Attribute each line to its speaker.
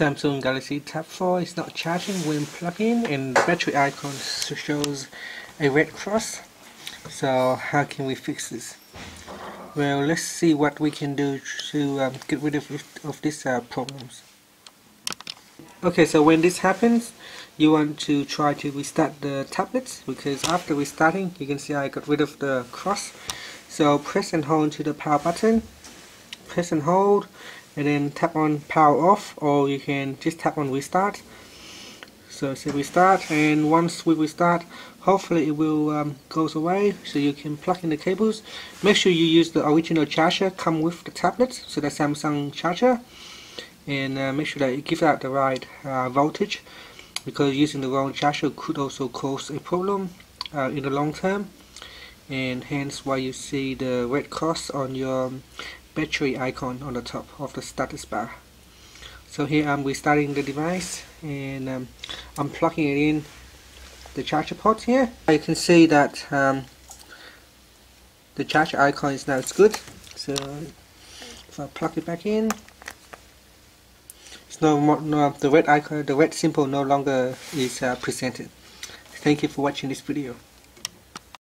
Speaker 1: Samsung Galaxy Tab 4 is not charging when plugged in and the battery icon shows a red cross. So how can we fix this? Well, let's see what we can do to um, get rid of, of these uh, problems. Okay, so when this happens, you want to try to restart the tablets because after restarting, you can see I got rid of the cross. So press and hold to the power button, press and hold, and then tap on power off, or you can just tap on restart. So say restart, and once we restart, hopefully it will um, goes away. So you can plug in the cables. Make sure you use the original charger come with the tablet, so the Samsung charger, and uh, make sure that it gives out the right uh, voltage because using the wrong charger could also cause a problem uh, in the long term and hence why you see the red cross on your battery icon on the top of the status bar. So here I'm restarting the device and um, I'm plugging it in the charger port here. You can see that um, the charger icon is now good. So if I plug it back in it's no more no, the red icon the red symbol no longer is uh, presented. Thank you for watching this video